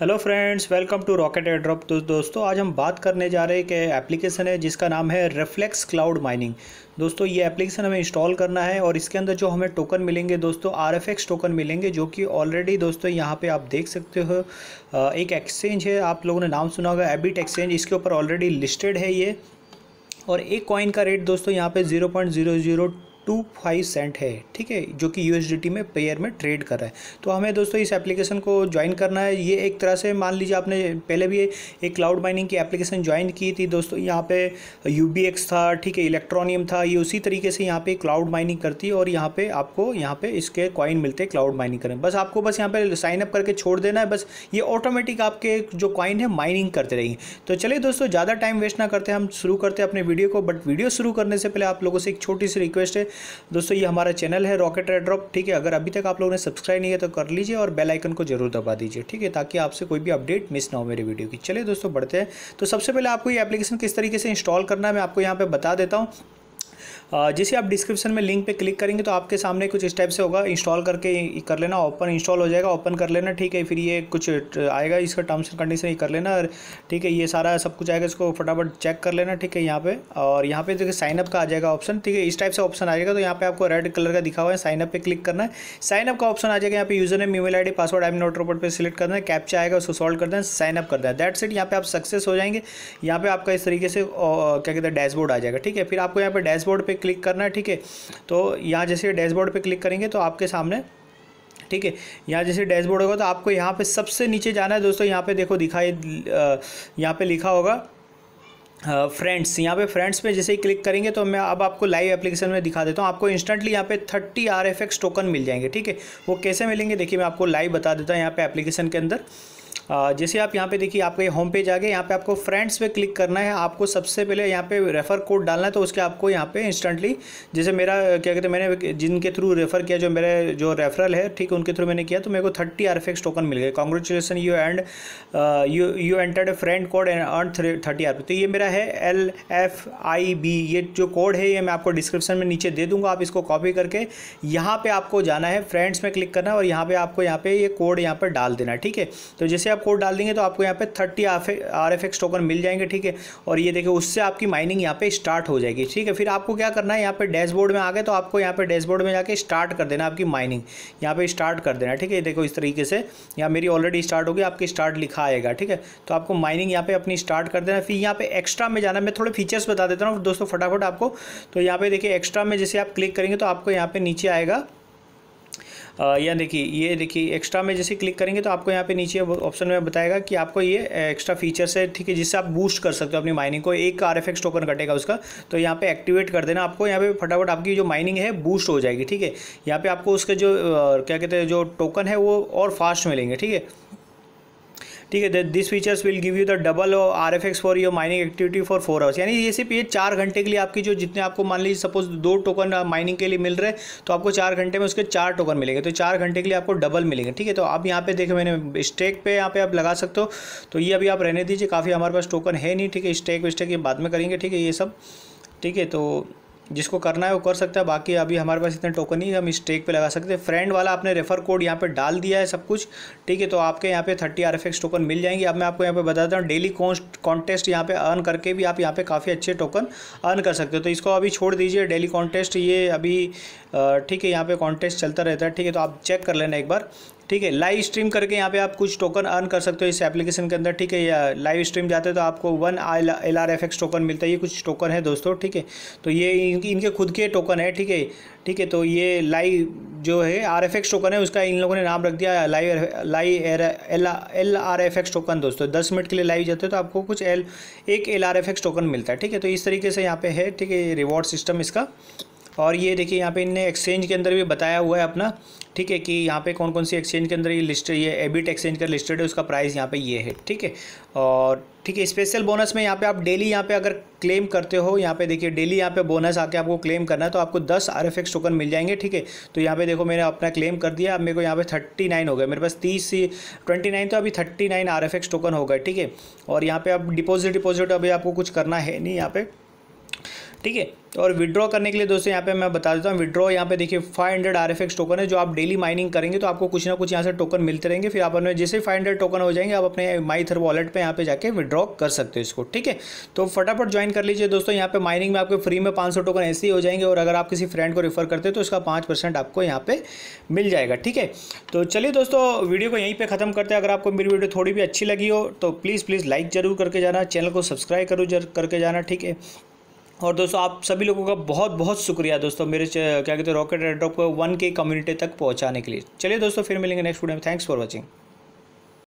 Hello friends welcome to rocket air drop तो दोस्तों, आज हम बात करने जा रहे हैं कि एप्लीकेशन है जिसका नाम है रिफ्लेक्स क्लाउड माइनिंग दोस्तों, ये एप्लीकेशन हमें इंस्टॉल करना है और इसके अंदर जो हमें टोकन मिलेंगे दोस्तों आरएफएक्स टोकन मिलेंगे, जो कि ऑलरेडी दोस्तों यहाँ पे आप देख सकते हो। एक एक्सचेंज है, आप लोगों ने नाम सुना होगा एबिट एक्सचेंज इसके ऊपर ऑलरेडी लिस्टेड है ये। और एक कॉइन का रेट दोस्तों यहाँ पे zero point zero zero two five cent है, ठीक है, जो कि यूएसडीटी में पेयर में ट्रेड कर रहा है। तो हमें दोस्तों इस एप्लीकेशन को ज्वाइन करना है। ये एक तरह से मान लीजिए आपने पहले भी एक क्लाउड माइनिंग की एप्लीकेशन ज्वाइन की थी दोस्तों। यहाँ पे यूबीएक्स था, ठीक है इलेक्ट्रॉनियम था, ये उसी तरीके से यहाँ पे क्लाउड माइनिंग करती है और यहाँ पे आपको, यहाँ पे इसके कॉइन मिलते हैं क्लाउड माइनिंग करें बस आपको बस यहाँ पे साइनअप करके छोड़ देना है, बस ये ऑटोमेटिक आपके जो कॉइन है माइनिंग करते रहेंगे तो चलिए दोस्तों, ज़्यादा टाइम वेस्ट ना करते, हम शुरू करते अपने वीडियो को। बट वीडियो शुरू करने से पहले आप लोगों से एक छोटी सी रिक्वेस्ट है दोस्तों, ये हमारा चैनल है रॉकेट रेड ड्रॉप ठीक है? अगर अभी तक आप लोगों ने सब्सक्राइब नहीं किया तो कर लीजिए और बेल आइकन को ज़रूर दबा दीजिए, ठीक है? ताकि आपसे कोई भी अपडेट मिस ना हो मेरे वीडियो की। चलिए दोस्तों, बढ़ते हैं। तो सबसे पहले आपको ये एप्लीकेशन किस तरीके से इंस्टॉल करना है, मैं आपको यहाँ पर बता देता हूँ। जैसे आप डिस्क्रिप्शन में लिंक पे क्लिक करेंगे तो आपके सामने कुछ इस टाइप से होगा इंस्टॉल करके कर लेना ओपन इंस्टॉल हो जाएगा ओपन कर लेना, ठीक है, फिर ये कुछ आएगा, इसका टर्म्स एंड कंडीशन ही कर लेना, और ठीक है, ये सारा सब कुछ आएगा, इसको फटाफट चेक कर लेना, ठीक है, यहाँ पे, और यहाँ पे देखिए साइनअप का आ जाएगा ऑप्शन ठीक है, इस टाइप से ऑप्शन आ जाएगा तो यहाँ पे आपको रेड कलर का दिखा हुआ है साइनअप पे क्लिक करना है साइनअप का ऑप्शन आ जाएगा, यहाँ पे यूज़र ने email ID password I not robot पर सिलेक्ट करना है कैप्चा आएगा, उसको सॉल्व करना है साइनअप करना है दैट सेट यहाँ पे आप सक्सेस हो जाएँगे, यहाँ पे आपका इस तरीके से क्या कहते हैं डैशबोर्ड आ जाएगा, ठीक है, फिर आपको यहाँ पे डैशबोर्ड पर क्लिक करना है, ठीक है? तो यहाँ जैसे डैशबोर्ड पे क्लिक करेंगे तो आपके सामने, ठीक है? यहाँ जैसे डैशबोर्ड होगा तो आपको यहाँ पे सबसे नीचे जाना है दोस्तों। यहाँ पे देखो दिखाई यहाँ पे लिखा होगा फ्रेंड्स यहाँ पे फ्रेंड्स पे जैसे ही क्लिक करेंगे तो मैं अब आपको लाइव एप्लीकेशन में दिखा देता हूँ। आपको इंस्टेंटली यहाँ पे thirty R F X token मिल जाएँगे, ठीक है? वो कैसे मिलेंगे? देखिए, मैं आपको लाइव बता देता हूँ यहाँ पे एप्लीकेशन के अंदर। जैसे आप यहाँ पे देखिए, आपके होम पेज आ गए, यहाँ पे आपको फ्रेंड्स पे क्लिक करना है। आपको सबसे पहले यहाँ पे रेफ़र कोड डालना है तो उसके आपको यहाँ पे इंस्टेंटली जैसे मेरा, क्या कहते हैं, मैंने जिनके थ्रू रेफ़र किया, जो मेरे, जो रेफरल है, ठीक है उनके थ्रू मैंने किया तो मेरे को थर्टी आर टोकन मिल गए। Congratulation you and you you entered friend code and earn thirty R तो ये मेरा है एल एफ़ आई बी ये जो कोड है, ये मैं आपको डिस्क्रिप्शन में नीचे दे दूँगा, आप इसको कॉपी करके यहाँ पर आपको जाना है फ्रेंड्स में क्लिक करना है और यहाँ पर आपको यहाँ पे ये कोड यहाँ पर डाल देना ठीक है? तो जैसे आप कोड डाल देंगे तो आपको यहाँ पे थर्टी आर एफ़ टोकन मिल जाएँगे, ठीक है? और ये देखिए, उससे आपकी माइनिंग यहाँ पे स्टार्ट हो जाएगी, ठीक है? फिर आपको क्या करना है, यहाँ पे डैशबोर्ड में आ गए तो आपको यहाँ पे डैशबोर्ड में जाके स्टार्ट कर देना आपकी माइनिंग यहाँ पे स्टार्ट कर देना, ठीक है? देखो, इस तरीके से यहाँ मेरी ऑलरेडी स्टार्ट होगी, आपकी स्टार्ट लिखा आएगा, ठीक है? तो आपको माइनिंग यहाँ पे अपनी स्टार्ट कर देना फिर यहाँ पे एक्स्ट्रा में जाना मैं थोड़े फीचर्स बता देता हूँ, दोस्तों, फटाफट आपको। तो यहाँ पे देखिए एक्स्ट्रा में जैसे आप क्लिक करेंगे तो आपको यहाँ पे नीचे आएगा या देखिए, ये देखिए एक्स्ट्रा में जैसे क्लिक करेंगे तो आपको यहाँ पे नीचे ऑप्शन में बताएगा कि आपको ये एक्स्ट्रा फीचर्स है ठीक है, जिससे आप बूस्ट कर सकते हो अपनी माइनिंग को। एक आर एफ़ टोकन कटेगा उसका तो यहाँ पे एक्टिवेट कर देना आपको। यहाँ पे फटाफट आपकी जो माइनिंग है बूस्ट हो जाएगी, ठीक है। यहाँ पे आपको उसके जो क्या कहते हैं, जो टोकन है, वो और फास्ट मिलेंगे, ठीक है। ठीक है this features will give you the double R F X for your mining activity for four hours यानी ये सिर्फ़ ये चार घंटे के लिए आपकी जो जितने आपको मान लीजिए सपोज़ दो टोकन माइनिंग के लिए मिल रहे तो आपको चार घंटे में उसके चार टोकन मिलेंगे। तो चार घंटे के लिए आपको डबल मिलेंगे, ठीक है? तो आप यहाँ पे देखें, मैंने स्टेक पे यहाँ पे आप लगा सकते हो। तो ये अभी आप रहने दीजिए, काफ़ी हमारे पास टोकन है नहीं, ठीक है? स्टेक विस्टेक ये बाद में करेंगे, ठीक है? ये सब, ठीक है? तो जिसको करना है वो कर सकता है। बाकी अभी हमारे पास इतने टोकन नहीं है, हम स्टेक पे लगा सकते हैं। फ्रेंड वाला आपने रेफर कोड यहाँ पे डाल दिया है सब कुछ। ठीक है तो आपके यहाँ पे थर्टी आर टोकन मिल जाएँगे। अब मैं आपको यहाँ पे बताता हूँ डेली कॉन्टेस्ट यहाँ पे अर्न करके भी आप यहाँ पे काफ़ी अच्छे टोकन अर्न कर सकते हो। तो इसको अभी छोड़ दीजिए डेली कॉन्टेस्ट ये अभी ठीक है, यहाँ पे कॉन्टेस्ट चलता रहता है, ठीक है तो आप चेक कर लेना एक बार। ठीक है लाइव स्ट्रीम करके यहाँ पे आप कुछ टोकन अर्न कर सकते हो इस एप्लीकेशन के अंदर, ठीक है, या लाइव स्ट्रीम जाते हो तो आपको one L R F X token मिलता है, ये कुछ टोकन है दोस्तों, ठीक है। तो ये इनकी, इनके खुद के टोकन है, ठीक है ठीक है तो ये लाइव जो है आर एफ़ एक्स टोकन है, उसका इन लोगों ने नाम रख दिया live live L L R F X token दोस्तों। दस मिनट के लिए लाइव जाते हो तो आपको कुछ एल एक L R F X token मिलता है, ठीक है तो इस तरीके से यहाँ पे है, ठीक है रिवॉर्ड सिस्टम इसका। और ये देखिए यहाँ पे इनने एक्सचेंज के अंदर भी बताया हुआ है अपना ठीक है कि यहाँ पे कौन कौन सी एक्सचेंज के अंदर ये लिस्ट ये एबिट एक्सचेंज का लिस्टेड है उसका प्राइस यहाँ पे ये है ठीक है और ठीक है स्पेशल बोनस में यहाँ पे आप डेली यहाँ पे अगर क्लेम करते हो यहाँ पे देखिए डेली यहाँ पे बोनस आके आपको क्लेम करना है तो आपको 10 आर एफ़ एक्स टोकन मिल जाएँगे ठीक है तो यहाँ पे देखो मैंने अपना क्लेम कर दिया अब मेरे को यहाँ पे 39 हो गया मेरे पास 30 ट्वेंटी नाइन तो अभी 39 आर एफ़ एक्स टोकन हो गए ठीक है और यहाँ पे अब डिपॉजिट डिपॉजिट अभी आपको कुछ करना है नहीं यहाँ पे ठीक है? और विड्रॉ करने के लिए दोस्तों यहाँ पे मैं बता देता हूँ विड्रॉ यहाँ पे देखिए 500 हंड्रेड आर टोकन है, जो आप डेली माइनिंग करेंगे तो आपको कुछ ना कुछ यहाँ से टोकन मिलते रहेंगे, फिर आप अपने जैसे फाइव हंड्रेड टोकन हो जाएँगे, आप अपने माई थर वॉलेट पे यहाँ पे जाके विड्रॉ कर सकते हो इसको, ठीक है? तो फटाफट ज्वाइन कर लीजिए दोस्तों, यहाँ पे माइनिंग में आपको फ्री में पाँच सौ टोकन ऐसे ही हो जाएँगे और अगर आप किसी फ्रेंड को रेफर करते हैं तो इसका पाँच आपको यहाँ पे मिल जाएगा, ठीक है? तो चलिए दोस्तों वीडियो को यहीं पर खत्म करते हैं। अगर आपको मेरी वीडियो थोड़ी भी अच्छी लगी हो तो प्लीज़ प्लीज़ लाइक ज़रूर करके जाना चैनल को सब्सक्राइब करो करके जाना, ठीक है? और दोस्तों, आप सभी लोगों का बहुत बहुत शुक्रिया दोस्तों, मेरे क्या कहते हैं रॉकेट एड्रॉप को वन के कम्युनिटी तक पहुँचाने के लिए। चलिए दोस्तों, फिर मिलेंगे नेक्स्ट वीडियो में। Thanks for watching